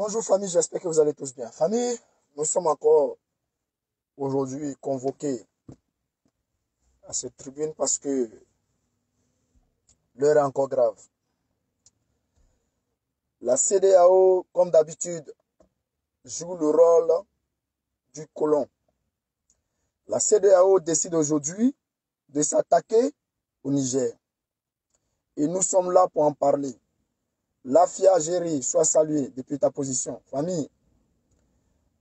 Bonjour famille, j'espère que vous allez tous bien. Famille, nous sommes encore aujourd'hui convoqués à cette tribune parce que l'heure est encore grave. La CDAO, comme d'habitude, joue le rôle du colon. La CDAO décide aujourd'hui de s'attaquer au Niger. Et nous sommes là pour en parler. Lafia Géry, sois salué depuis ta position. Famille,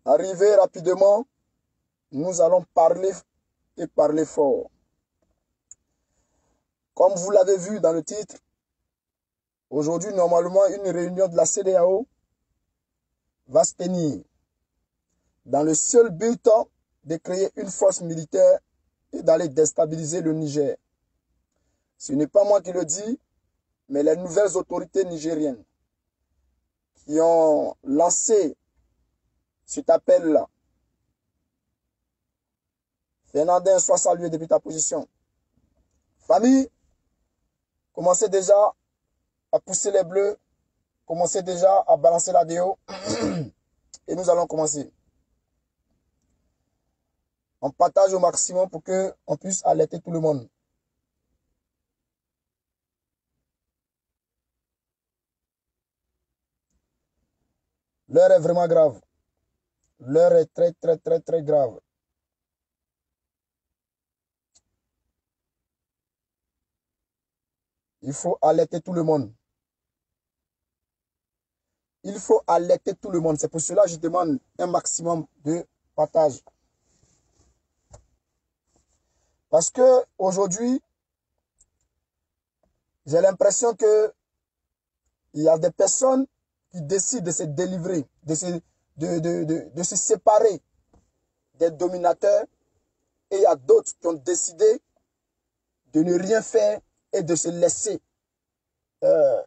arrivez rapidement. Nous allons parler et parler fort. Comme vous l'avez vu dans le titre, aujourd'hui, normalement, une réunion de la CDAO va se tenir dans le seul but de créer une force militaire et d'aller déstabiliser le Niger. Ce n'est pas moi qui le dis, mais les nouvelles autorités nigériennes qui ont lancé cet appel-là. Fernandin, sois salué depuis ta position. Famille, commencez déjà à pousser les bleus, commencez déjà à balancer la déo et nous allons commencer. On partage au maximum pour qu'on puisse alerter tout le monde. L'heure est vraiment grave. L'heure est très, très, très, très grave. Il faut alerter tout le monde. Il faut alerter tout le monde. C'est pour cela que je demande un maximum de partage. Parce que aujourd'hui, j'ai l'impression que il y a des personnes qui décident de se délivrer, de, se séparer des dominateurs. Et il y a d'autres qui ont décidé de ne rien faire et de se laisser euh,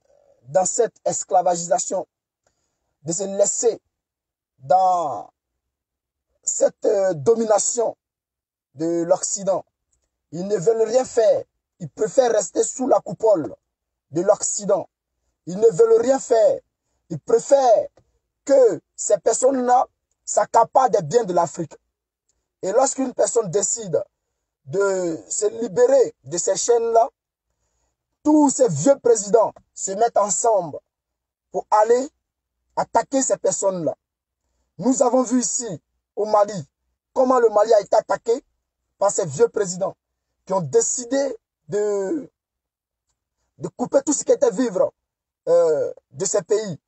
dans cette esclavagisation, de se laisser dans cette euh, domination de l'Occident. Ils ne veulent rien faire. Ils préfèrent rester sous la coupole de l'Occident. Ils ne veulent rien faire. Ils préfèrent que ces personnes-là s'accaparent des biens de l'Afrique. Et lorsqu'une personne décide de se libérer de ces chaînes-là, tous ces vieux présidents se mettent ensemble pour aller attaquer ces personnes-là. Nous avons vu ici, au Mali, comment le Mali a été attaqué par ces vieux présidents qui ont décidé de, couper tout ce qui était vivre euh, de ces pays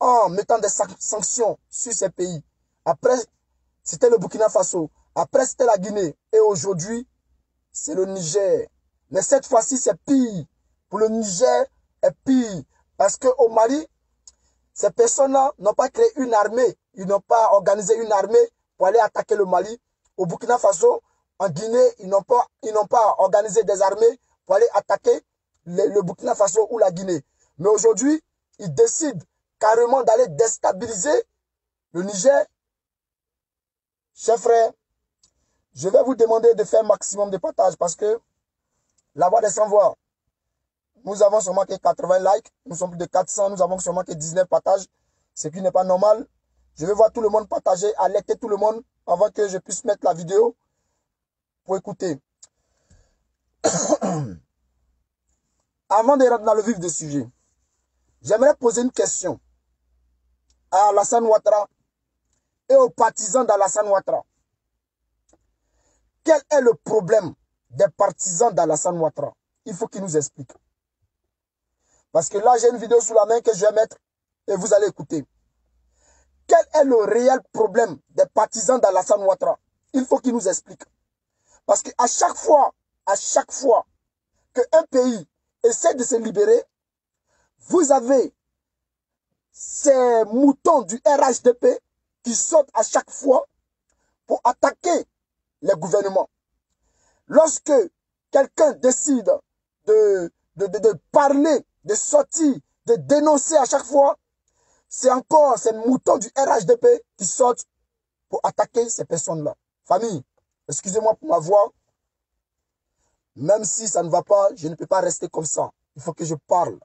en mettant des sanctions sur ces pays. Après, c'était le Burkina Faso. Après, c'était la Guinée. Et aujourd'hui, c'est le Niger. Mais cette fois-ci, c'est pire. Pour le Niger, est pire. Parce qu'au Mali, ces personnes-là n'ont pas créé une armée. Ils n'ont pas organisé une armée pour aller attaquer le Mali. Au Burkina Faso, en Guinée, ils n'ont pas, pas organisé des armées pour aller attaquer le Burkina Faso ou la Guinée. Mais aujourd'hui, ils décident carrément d'aller déstabiliser le Niger. Chers frères, je vais vous demander de faire un maximum de partage parce que la voix des sans-voix, nous avons seulement que 80 likes, nous sommes plus de 400, nous avons seulement que 19 partages, ce qui n'est pas normal. Je vais voir tout le monde partager, alerter tout le monde avant que je puisse mettre la vidéo pour écouter. avant de rentrer dans le vif du sujet, j'aimerais poser une question à Alassane Ouattara et aux partisans d'Alassane Ouattara. Quel est le problème des partisans d'Alassane Ouattara? Il faut qu'ils nous expliquent. Parce que là, j'ai une vidéo sous la main que je vais mettre et vous allez écouter. Quel est le réel problème des partisans d'Alassane Ouattara? Il faut qu'ils nous expliquent. Parce qu'à chaque fois, à chaque fois qu'un pays essaie de se libérer, vous avez ces moutons du RHDP qui sautent à chaque fois pour attaquer les gouvernements. Lorsque quelqu'un décide de, de, de, parler, de sortir, de dénoncer à chaque fois, c'est encore ces moutons du RHDP qui sortent pour attaquer ces personnes-là. Famille, excusez-moi pour ma voix. Même si ça ne va pas, je ne peux pas rester comme ça. Il faut que je parle.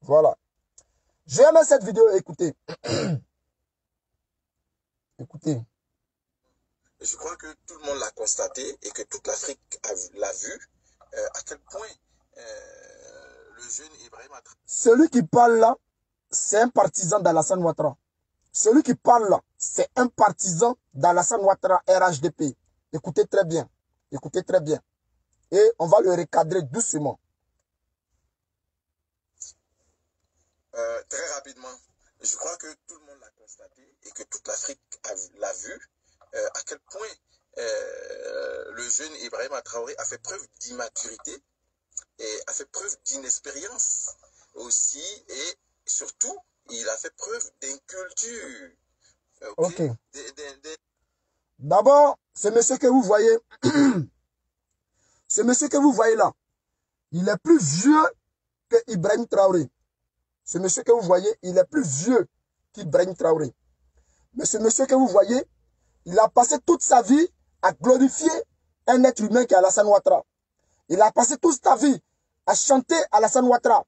Voilà. Mettre cette vidéo écoutez. Écoutez. Je crois que tout le monde l'a constaté et que toute l'Afrique l'a vu, euh, à quel point euh, le jeune Ibrahim a... Celui qui parle là, c'est un partisan d'Alassane Ouattara. Celui qui parle là, c'est un partisan d'Alassane Ouattara RHDP. Écoutez très bien. Écoutez très bien. Et on va le recadrer doucement. Euh, très rapidement, je crois que tout le monde l'a constaté et que toute l'Afrique l'a vu, euh, à quel point euh, le jeune Ibrahim Traoré a fait preuve d'immaturité et a fait preuve d'inexpérience aussi et surtout, il a fait preuve d'inculture. Ok? D'abord, ce monsieur que vous voyez, ce monsieur que vous voyez là, il est plus vieux que Ibrahim Traoré. Ce monsieur que vous voyez, il est plus vieux qu'Ibrahim Traoré. Mais ce monsieur que vous voyez, il a passé toute sa vie à glorifier un être humain qui est Alassane Ouattara. Il a passé toute sa vie à chanter Alassane Ouattara.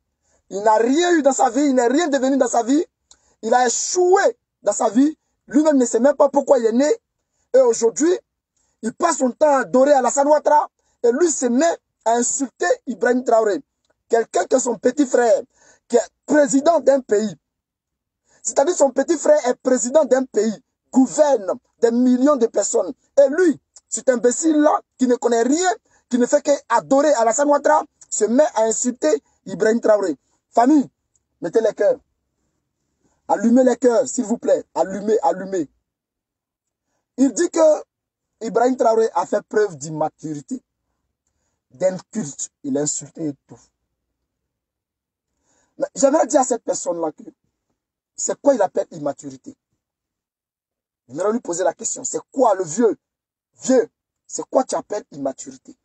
Il n'a rien eu dans sa vie, il n'est rien devenu dans sa vie. Il a échoué dans sa vie. Lui-même ne sait même pas pourquoi il est né. Et aujourd'hui, il passe son temps à adorer Alassane Ouattara. Et lui se met à insulter Ibrahim Traoré. Quelqu'un qui est son petit frère, qui est président d'un pays. C'est-à-dire son petit frère est président d'un pays, gouverne des millions de personnes. Et lui, cet imbécile-là, qui ne connaît rien, qui ne fait qu'adorer Alassane Ouattara, se met à insulter Ibrahim Traoré. Famille, mettez les cœurs. Allumez les cœurs, s'il vous plaît. Allumez, allumez. Il dit que Ibrahim Traoré a fait preuve d'immaturité, d'inculte. Il a insulté et tout. J'aimerais dire à cette personne-là que c'est quoi il appelle immaturité? J'aimerais lui poser la question, c'est quoi le vieux? Vieux, c'est quoi tu appelles immaturité?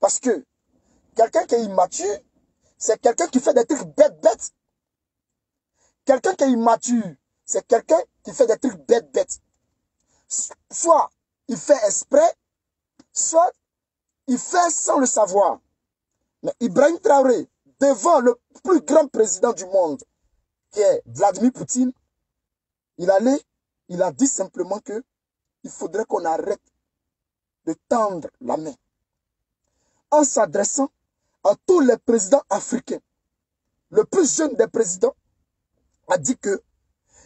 Parce que quelqu'un qui est immature, c'est quelqu'un qui fait des trucs bêtes, bêtes. Quelqu'un qui est immature, c'est quelqu'un qui fait des trucs bêtes, bêtes. Soit il fait exprès, soit il fait sans le savoir. Mais Ibrahim Traoré, devant le plus grand président du monde, qui est Vladimir Poutine, il allait, il a dit simplement que il faudrait qu'on arrête de tendre la main. En s'adressant à tous les présidents africains, le plus jeune des présidents a dit que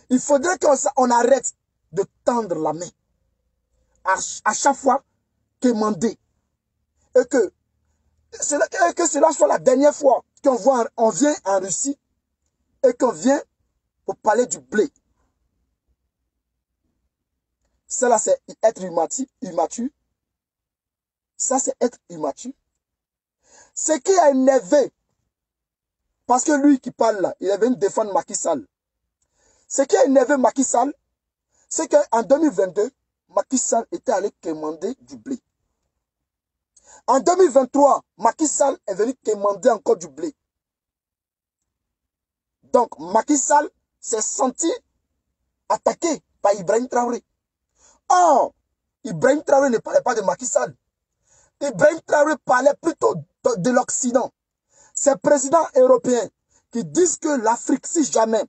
il faudrait qu'on arrête de tendre la main à, chaque fois qu'émandé. Et que, que cela soit la dernière fois qu'on on vient en Russie et qu'on vient pour parler du blé. Cela, c'est être immature. Ça, c'est être immature. Ce qui a énervé, parce que lui qui parle là, il est venu défendre Macky Sall. Ce qui a énervé Macky Sall, c'est qu'en 2022, Macky Sall était allé commander du blé. En 2023, Macky Sall est venu commander encore du blé. Donc, Macky Sall s'est senti attaqué par Ibrahim Traoré. Or, Ibrahim Traoré ne parlait pas de Macky Sall. Ibrahim Traoré parlait plutôt de, l'Occident. Ces présidents européens qui disent que l'Afrique, si jamais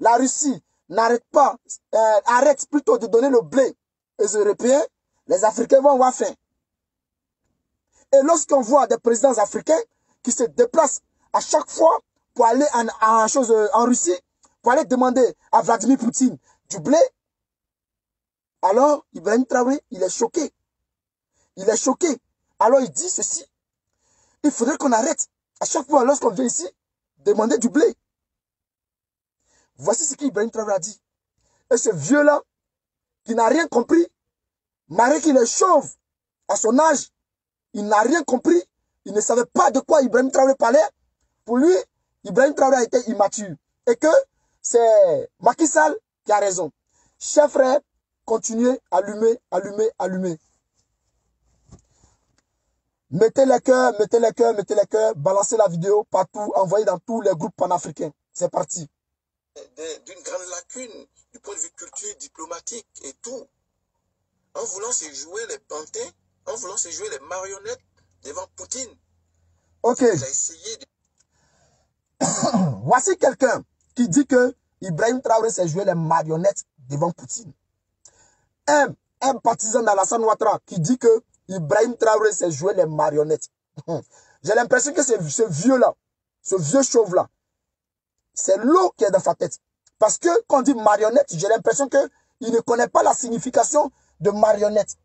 la Russie n'arrête pas, euh, arrête plutôt de donner le blé aux Européens, les Africains vont avoir faim. Et lorsqu'on voit des présidents africains qui se déplacent à chaque fois pour aller en, chose, en Russie, pour aller demander à Vladimir Poutine du blé, alors Ibrahim Traoré, il est choqué. Il est choqué. Alors il dit ceci. Il faudrait qu'on arrête à chaque fois lorsqu'on vient ici demander du blé. Voici ce qu'Ibrahim Traoré a dit. Et ce vieux-là, qui n'a rien compris, malgré qu'il est chauve à son âge, il n'a rien compris. Il ne savait pas de quoi Ibrahim Traoré parlait. Pour lui, Ibrahim Traoré a été immature. Et que c'est Macky Sall qui a raison. Chers frères, continuez, allumez, allumez, allumez. Mettez les cœurs, mettez les cœurs, mettez les cœurs, balancez la vidéo partout, envoyez dans tous les groupes panafricains. C'est parti. D'une grande lacune du point de vue culture, diplomatique et tout. En voulant se jouer les pantins, en voulant se jouer les marionnettes devant Poutine. Ok. Voici quelqu'un qui dit que Ibrahim Traoré s'est joué les marionnettes devant Poutine. un, un partisan d'Alassane Ouattara qui dit que Ibrahim Traoré s'est joué les marionnettes. J'ai l'impression que ce vieux-là, ce vieux chauve-là, c'est l'eau qui est dans sa tête. Parce que quand on dit marionnette, j'ai l'impression qu'il ne connaît pas la signification de marionnette.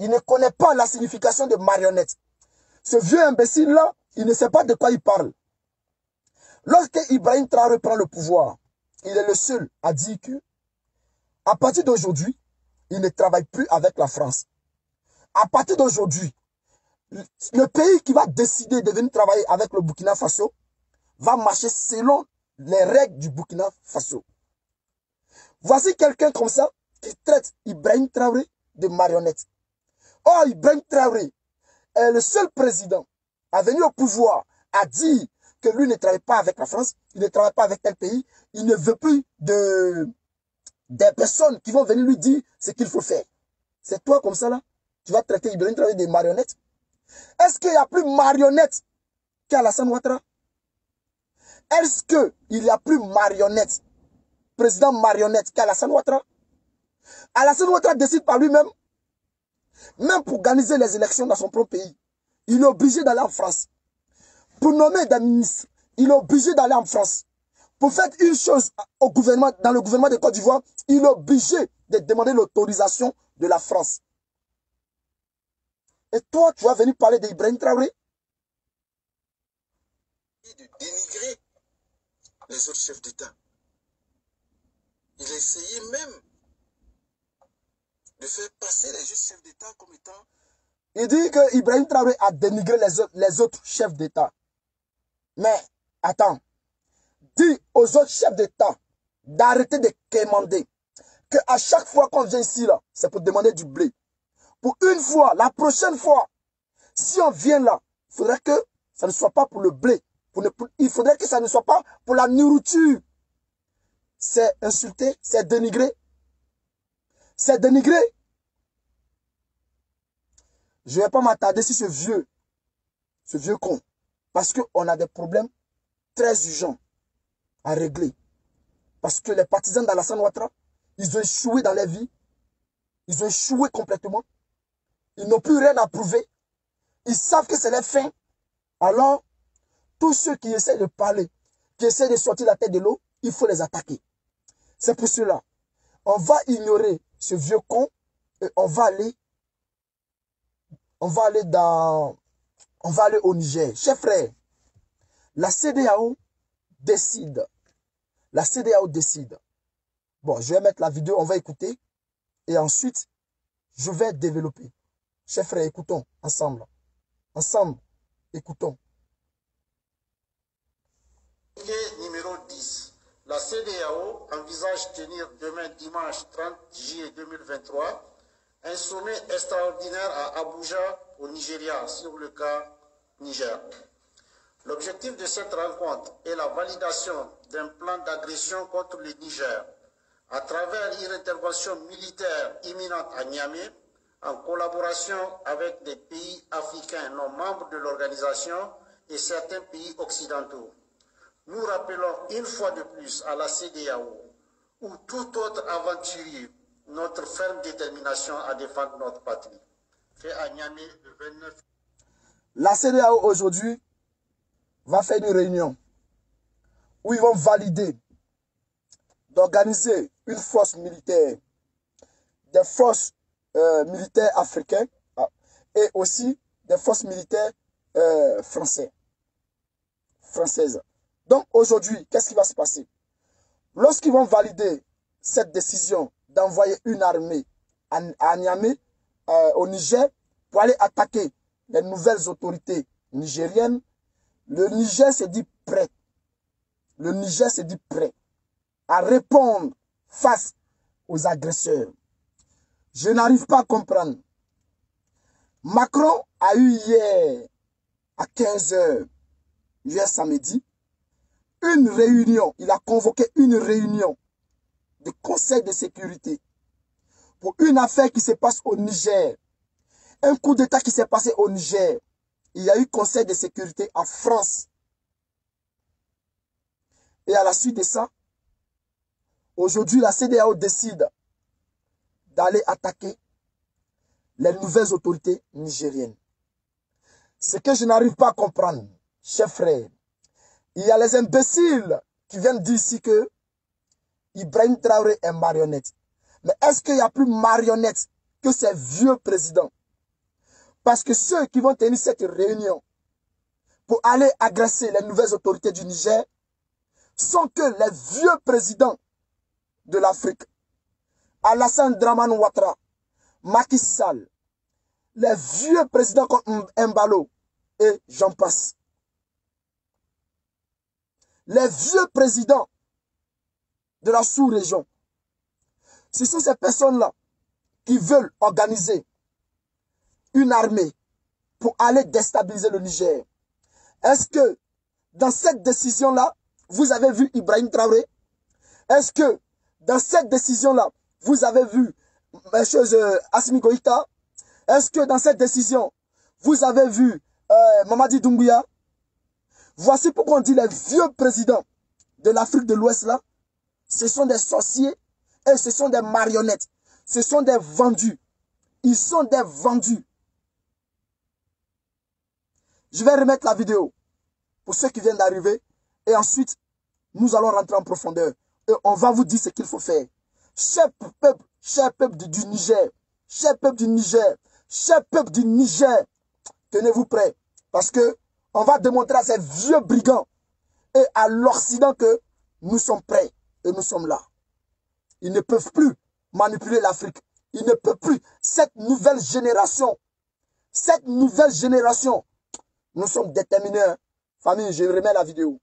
Il ne connaît pas la signification de marionnette. Ce vieux imbécile-là, il ne sait pas de quoi il parle. Lorsque Ibrahim Traoré prend le pouvoir, il est le seul à dire que, à partir d'aujourd'hui, il ne travaille plus avec la France. À partir d'aujourd'hui, le pays qui va décider de venir travailler avec le Burkina Faso va marcher selon les règles du Burkina Faso. Voici quelqu'un comme ça qui traite Ibrahim Traoré de marionnette. Oh, Ibrahim Traoré est le seul président à venir au pouvoir à dire que lui ne travaille pas avec la France, il ne travaille pas avec tel pays, il ne veut plus de des personnes qui vont venir lui dire ce qu'il faut faire. C'est toi comme ça là. Tu vas traiter Ibrahim Traoré de marionnette Est-ce qu'il n'y a plus marionnette qu'Alassane Ouattara? Est-ce qu'il n'y a plus marionnette, président marionnette qu'Alassane Ouattara? Alassane Ouattara décide par lui-même, même pour organiser les élections dans son propre pays. Il est obligé d'aller en France. Pour nommer des ministres, il est obligé d'aller en France. Pour faire une chose au gouvernement, dans le gouvernement de Côte d'Ivoire, il est obligé de demander l'autorisation de la France. Et toi, tu vas venir parler d'Ibrahim Traoré? De dénigrer les autres chefs d'État. Il a même de faire passer les chefs d'État comme étant... Il dit que Ibrahim Traoré a dénigré les autres, les autres chefs d'État. Mais, attends, dis aux autres chefs d'État d'arrêter de quémander. Que à chaque fois qu'on vient ici, là, c'est pour demander du blé. Pour une fois, la prochaine fois, si on vient là, il faudrait que ça ne soit pas pour le blé, il faudrait que ça ne soit pas pour la nourriture. C'est insulter, c'est dénigrer. C'est dénigrer. Je ne vais pas m'attarder sur ce vieux, ce vieux con. Parce qu'on a des problèmes très urgents à régler. Parce que les partisans d'Alassane Ouattara, ils ont échoué dans leur vie. Ils ont échoué complètement. Ils n'ont plus rien à prouver. Ils savent que c'est la fin. Alors, tous ceux qui essaient de parler, qui essaient de sortir la tête de l'eau, il faut les attaquer. C'est pour cela. On va ignorer ce vieux con et on va aller, on va aller dans, on va aller au Niger. Chers frères, la CDAO décide. La CDAO décide. Bon, je vais mettre la vidéo, on va écouter. Et ensuite, je vais développer. Chers frères, écoutons ensemble. Ensemble, écoutons numéro 10. La CDAO envisage tenir demain dimanche 30 juillet 2023 un sommet extraordinaire à Abuja au Nigeria sur le cas Niger. L'objectif de cette rencontre est la validation d'un plan d'agression contre le Niger à travers une intervention militaire imminente à Niamey en collaboration avec des pays africains non membres de l'organisation et certains pays occidentaux. Nous rappelons une fois de plus à la CDAO ou tout autre aventurier notre ferme détermination à défendre notre patrie. Fait à Niamey le 29. La CDAO aujourd'hui va faire une réunion où ils vont valider d'organiser une force militaire, des forces euh, militaires africaines ah, et aussi des forces militaires euh, françaises. françaises. Donc aujourd'hui, qu'est-ce qui va se passer? Lorsqu'ils vont valider cette décision d'envoyer une armée à, Niamey, euh, au Niger, pour aller attaquer les nouvelles autorités nigériennes, le Niger se dit prêt. Le Niger se dit prêt à répondre face aux agresseurs. Je n'arrive pas à comprendre. Macron a eu hier à 15h, hier samedi, une réunion, il a convoqué une réunion de conseil de sécurité pour une affaire qui se passe au Niger. Un coup d'État qui s'est passé au Niger. Il y a eu conseil de sécurité en France. Et à la suite de ça, aujourd'hui, la CDAO décide d'aller attaquer les nouvelles autorités nigériennes. Ce que je n'arrive pas à comprendre, chers frères, il y a les imbéciles qui viennent dire ici que Ibrahim Traoré est marionnette. Mais est-ce qu'il y a plus marionnette que ces vieux présidents? Parce que ceux qui vont tenir cette réunion pour aller agresser les nouvelles autorités du Niger sont que les vieux présidents de l'Afrique. Alassane Draman Ouattara, Macky Sall, les vieux présidents comme Mbalo et j'en passe. Les vieux présidents de la sous-région. Ce sont ces personnes-là qui veulent organiser une armée pour aller déstabiliser le Niger. Est-ce que dans cette décision-là, vous avez vu Ibrahim Traoré? Est-ce que dans cette décision-là, vous avez vu M. Euh, Asmi Goïta? Est-ce que dans cette décision, vous avez vu euh, Mamadi Doumbouya? Voici pourquoi on dit les vieux présidents de l'Afrique de l'Ouest là, ce sont des sorciers et ce sont des marionnettes. Ce sont des vendus. Ils sont des vendus. Je vais remettre la vidéo pour ceux qui viennent d'arriver. Et ensuite, nous allons rentrer en profondeur. Et on va vous dire ce qu'il faut faire. Cher peuple, cher peuple du Niger, cher peuple du Niger, cher peuple du Niger, tenez-vous prêts. Parce que on va démontrer à ces vieux brigands et à l'Occident que nous sommes prêts et nous sommes là. Ils ne peuvent plus manipuler l'Afrique. Ils ne peuvent plus. Cette nouvelle génération, cette nouvelle génération, nous sommes déterminés. Famille, je remets la vidéo.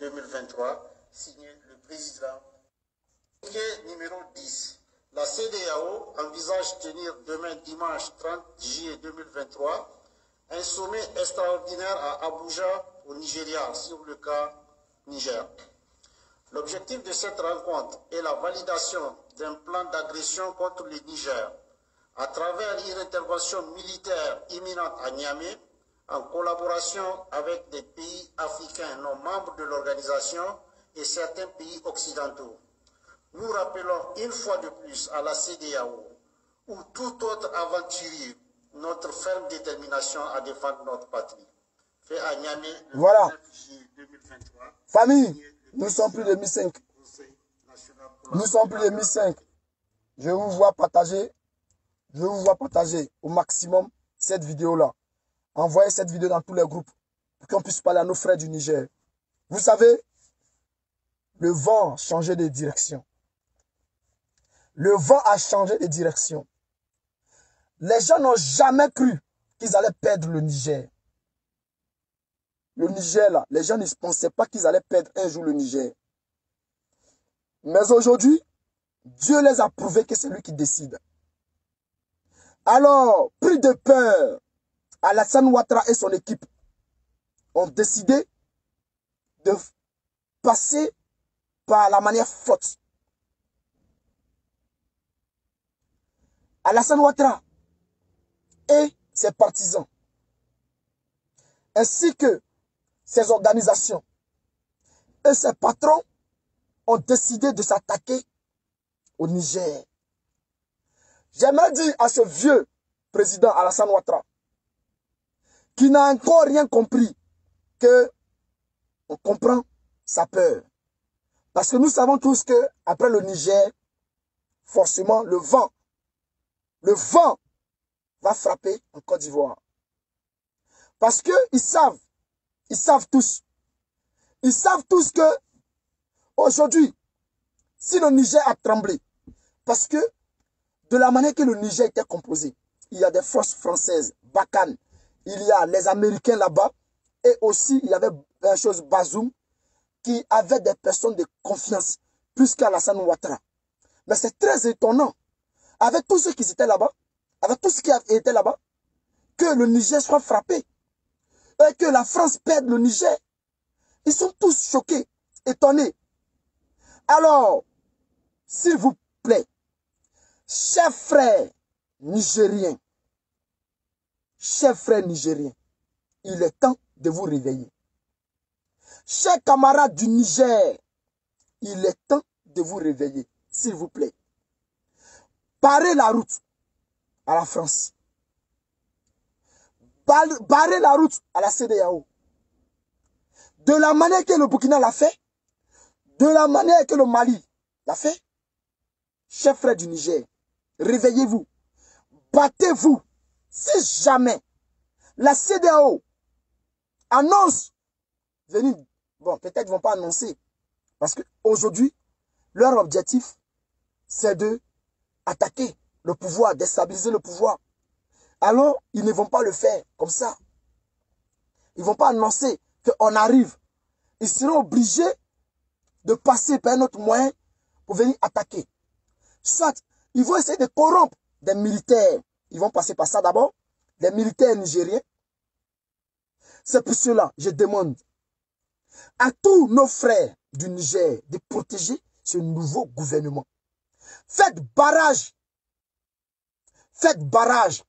2023, signé le président. Numéro 10. La CDAO envisage tenir demain dimanche 30 juillet 2023 un sommet extraordinaire à Abuja au Nigeria sur le cas Niger. L'objectif de cette rencontre est la validation d'un plan d'agression contre le Niger à travers une intervention militaire imminente à Niamey en collaboration avec des pays africains non membres de l'organisation et certains pays occidentaux. Nous rappelons une fois de plus à la CDAO ou tout autre aventurier notre ferme détermination à défendre notre patrie. Fait à Niamey le voilà. 2023. Famille, nous sommes plus de 1005. Nous sommes plus de 1005. Je vous vois partager, je vous vois partager au maximum cette vidéo-là. Envoyez cette vidéo dans tous les groupes pour qu'on puisse parler à nos frères du Niger. Vous savez, le vent a changé de direction. Le vent a changé de direction. Les gens n'ont jamais cru qu'ils allaient perdre le Niger. Le Niger, là, les gens ne pensaient pas qu'ils allaient perdre un jour le Niger. Mais aujourd'hui, Dieu les a prouvé que c'est lui qui décide. Alors, pris de peur, Alassane Ouattara et son équipe ont décidé de passer par la manière faute. Alassane Ouattara et ses partisans, ainsi que ses organisations et ses patrons ont décidé de s'attaquer au Niger. J'aimerais dire à ce vieux président Alassane Ouattara, qui n'a encore rien compris, que on comprend sa peur. Parce que nous savons tous que après le Niger, forcément, le vent, le vent va frapper en Côte d'Ivoire. Parce qu'ils savent, ils savent tous, ils savent tous que aujourd'hui, si le Niger a tremblé, parce que de la manière que le Niger était composé, il y a des forces françaises, Bakan, il y a les Américains là-bas, et aussi il y avait une chose Bazoum, qui avait des personnes de confiance, plus qu'Alassane Ouattara. Mais c'est très étonnant, avec tous ceux qui étaient là-bas, avec tout ce qui a là-bas, que le Niger soit frappé et que la France perde le Niger. Ils sont tous choqués, étonnés. Alors, s'il vous plaît, chers frères nigériens, chers frères nigériens, il est temps de vous réveiller. Chers camarades du Niger, il est temps de vous réveiller, s'il vous plaît. barrer la route à la France. Barrer la route à la CDAO. De la manière que le Burkina l'a fait, de la manière que le Mali l'a fait, chef frère du Niger, réveillez-vous, battez-vous. Si jamais la CDAO annonce venir, bon, peut-être ils vont pas annoncer, parce qu'aujourd'hui, leur objectif, c'est de attaquer le pouvoir, déstabiliser le pouvoir. Alors, ils ne vont pas le faire comme ça. Ils ne vont pas annoncer qu'on arrive. Ils seront obligés de passer par un autre moyen pour venir attaquer. Soit, ils vont essayer de corrompre des militaires. Ils vont passer par ça d'abord. Des militaires nigériens. C'est pour cela, je demande à tous nos frères du Niger de protéger ce nouveau gouvernement. Faites barrage. Barrage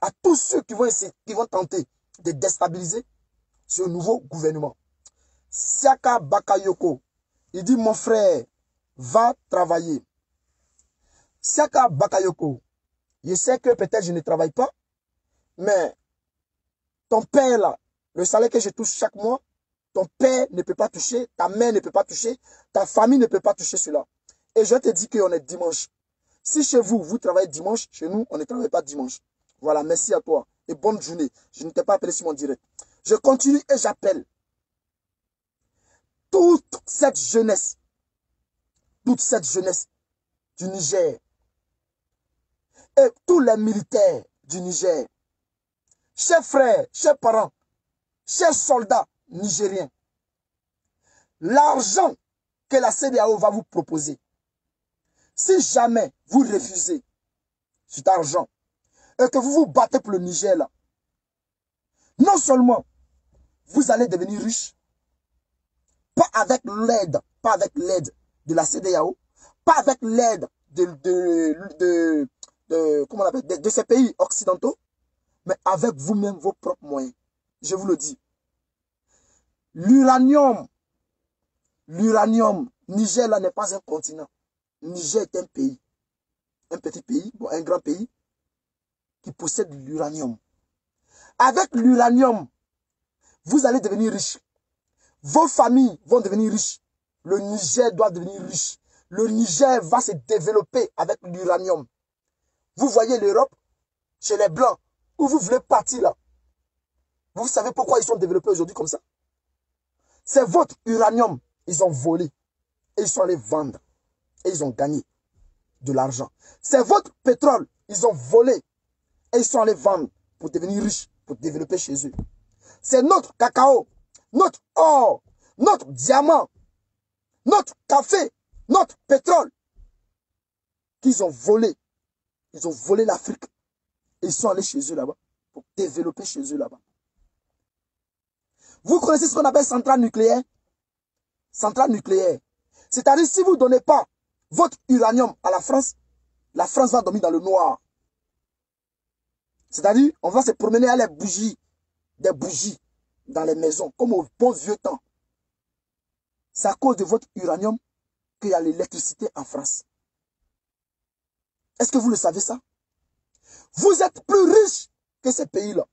à tous ceux qui vont essayer, qui vont tenter de déstabiliser ce nouveau gouvernement. Siaka Bakayoko, il dit, mon frère, va travailler. Siaka Bakayoko, je sais que peut-être je ne travaille pas, mais ton père là, le salaire que je touche chaque mois, ton père ne peut pas toucher, ta mère ne peut pas toucher, ta famille ne peut pas toucher cela. Et je te dis qu'on est dimanche. Si chez vous, vous travaillez dimanche, chez nous, on ne travaille pas dimanche. Voilà, merci à toi. Et bonne journée. Je ne t'ai pas appelé sur mon direct. Je continue et j'appelle toute cette jeunesse, toute cette jeunesse du Niger et tous les militaires du Niger, chers frères, chers parents, chers soldats, nigérien. L'argent que la CDAO va vous proposer, si jamais vous refusez cet argent et que vous vous battez pour le Niger non seulement vous allez devenir riche, pas avec l'aide, pas avec l'aide de la CDAO, pas avec l'aide de ces pays occidentaux, mais avec vous-même vos propres moyens. Je vous le dis. L'uranium, l'uranium, Niger là n'est pas un continent. Niger est un pays, un petit pays, bon, un grand pays qui possède l'uranium. Avec l'uranium, vous allez devenir riche. Vos familles vont devenir riches. Le Niger doit devenir riche. Le Niger va se développer avec l'uranium. Vous voyez l'Europe, chez les Blancs, où vous voulez partir là. Vous savez pourquoi ils sont développés aujourd'hui comme ça? C'est votre uranium. Ils ont volé. Et ils sont allés vendre. Et ils ont gagné de l'argent. C'est votre pétrole. Ils ont volé. Et ils sont allés vendre pour devenir riches, pour développer chez eux. C'est notre cacao, notre or, notre diamant, notre café, notre pétrole qu'ils ont volé. Ils ont volé l'Afrique. Et ils sont allés chez eux là-bas pour développer chez eux là-bas. Vous connaissez ce qu'on appelle centrale nucléaire? Centrale nucléaire. C'est-à-dire, si vous ne donnez pas votre uranium à la France, la France va dormir dans le noir. C'est-à-dire, on va se promener à les bougies, des bougies dans les maisons, comme au bon vieux temps. C'est à cause de votre uranium qu'il y a l'électricité en France. Est-ce que vous le savez ça? Vous êtes plus riche que ces pays-là.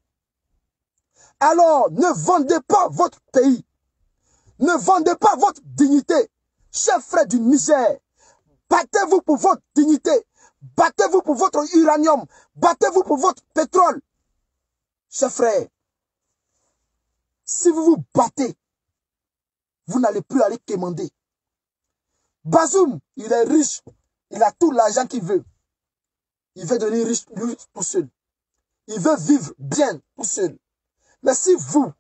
Alors, ne vendez pas votre pays. Ne vendez pas votre dignité. Chers frères du Niger, battez-vous pour votre dignité. Battez-vous pour votre uranium. Battez-vous pour votre pétrole. Chers frères, si vous vous battez, vous n'allez plus aller quémander. Bazoum, il est riche. Il a tout l'argent qu'il veut. Il veut devenir riche lui tout seul. Il veut vivre bien tout seul. Mais si vous,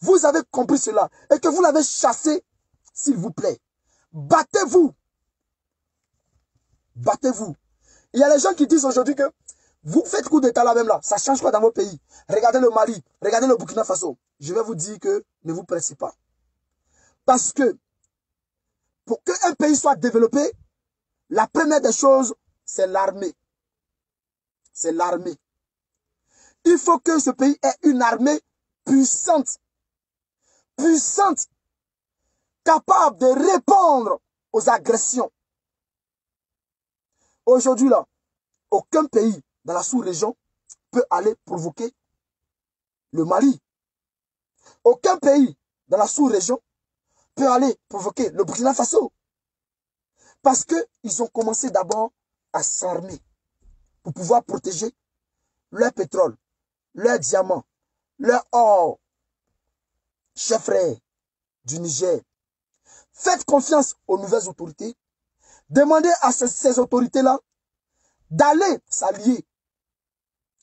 vous avez compris cela et que vous l'avez chassé, s'il vous plaît, battez-vous. Battez-vous. Il y a les gens qui disent aujourd'hui que vous faites coup d'état là même là. Ça change quoi dans vos pays? Regardez le Mali, regardez le Burkina Faso. Je vais vous dire que ne vous pressez pas. Parce que pour qu'un pays soit développé, la première des choses, c'est l'armée. C'est l'armée. Il faut que ce pays ait une armée puissante. Puissante. Capable de répondre aux agressions. Aujourd'hui, là, aucun pays dans la sous-région peut aller provoquer le Mali. Aucun pays dans la sous-région peut aller provoquer le Burkina Faso. Parce qu'ils ont commencé d'abord à s'armer pour pouvoir protéger leur pétrole, leur diamant, leur or. Chef frère du Niger, faites confiance aux nouvelles autorités. Demandez à ces, autorités-là d'aller s'allier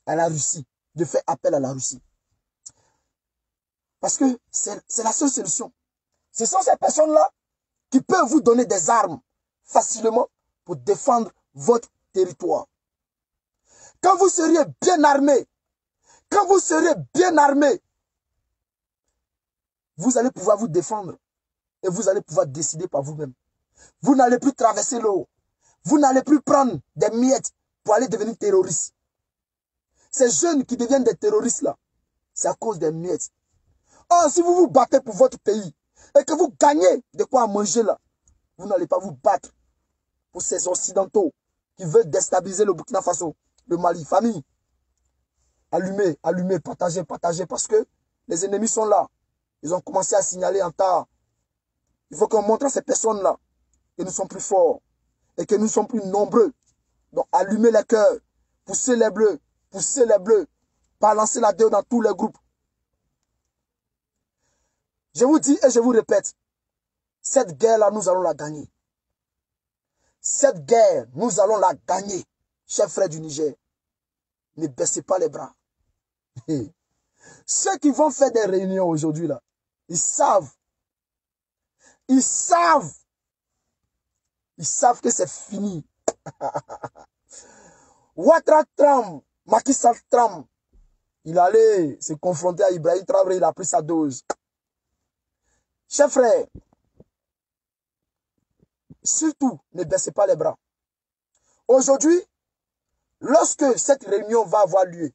à la Russie, de faire appel à la Russie. Parce que c'est la seule solution. Ce sont ces personnes-là qui peuvent vous donner des armes facilement pour défendre votre territoire. Quand vous seriez bien armé, quand vous serez bien armé, vous allez pouvoir vous défendre et vous allez pouvoir décider par vous-même. Vous, n'allez plus traverser l'eau. Vous n'allez plus prendre des miettes pour aller devenir terroriste. Ces jeunes qui deviennent des terroristes là, c'est à cause des miettes. Or, si vous vous battez pour votre pays et que vous gagnez de quoi manger là, vous n'allez pas vous battre pour ces occidentaux qui veulent déstabiliser le Burkina Faso, le Mali. Famille, allumez, allumez, partagez, partagez parce que les ennemis sont là. Ils ont commencé à signaler en tard. Il faut qu'on montre à ces personnes-là que nous sommes plus forts et que nous sommes plus nombreux. Donc allumez les cœurs, poussez les bleus, poussez les bleus, balancez la dehors dans tous les groupes. Je vous dis et je vous répète, cette guerre-là, nous allons la gagner. Cette guerre, nous allons la gagner. Chers frères du Niger, ne baissez pas les bras. Ceux qui vont faire des réunions aujourd'hui, là, ils savent. Ils savent. Ils savent que c'est fini. Ouattara Tram, Macky Sall il allait se confronter à Ibrahim Traoré, il a pris sa dose. Chers frères, surtout, ne baissez pas les bras. Aujourd'hui, lorsque cette réunion va avoir lieu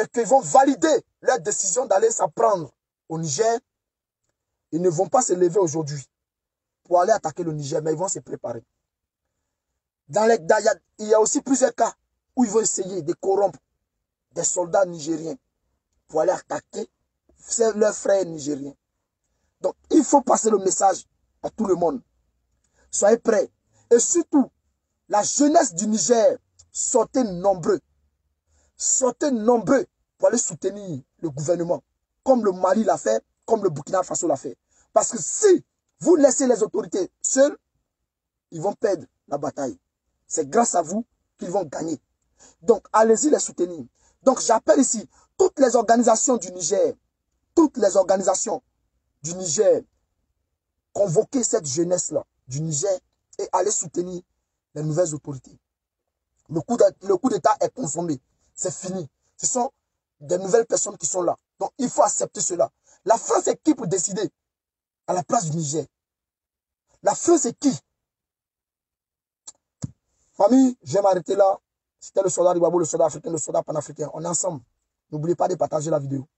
et qu'ils vont valider leur décision d'aller s'en prendre au Niger, ils ne vont pas se lever aujourd'hui pour aller attaquer le Niger, mais ils vont se préparer. Dans les, il y a aussi plusieurs cas où ils vont essayer de corrompre des soldats nigériens pour aller attaquer leurs frères nigériens. Donc, il faut passer le message à tout le monde. Soyez prêts. Et surtout, la jeunesse du Niger, sortez nombreux. Sortez nombreux pour aller soutenir le gouvernement, comme le Mali l'a fait, comme le Burkina Faso l'a fait. Parce que si vous laissez les autorités seules, ils vont perdre la bataille. C'est grâce à vous qu'ils vont gagner. Donc, allez-y les soutenir. Donc, j'appelle ici toutes les organisations du Niger, toutes les organisations du Niger, convoquer cette jeunesse-là du Niger et aller soutenir les nouvelles autorités. Le coup d'État est consommé. C'est fini. Ce sont des nouvelles personnes qui sont là. Donc, il faut accepter cela. La France est qui pour décider? À la place du Niger La France est qui? Famille, je vais m'arrêter là. C'était le soldat du Babou, le soldat africain, le soldat panafricain. On est ensemble. N'oubliez pas de partager la vidéo.